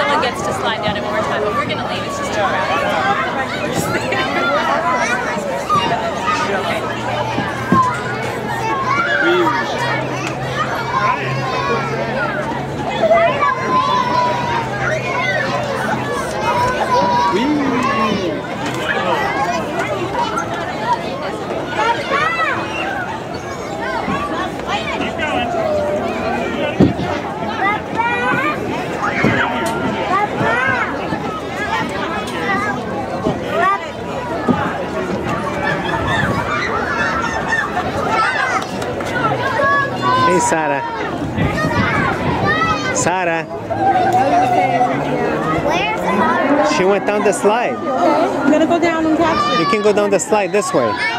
someone gets to slide down Hey, Sara. Sara. Where's She went down the slide. I'm gonna go down and catch You can go down the slide this way.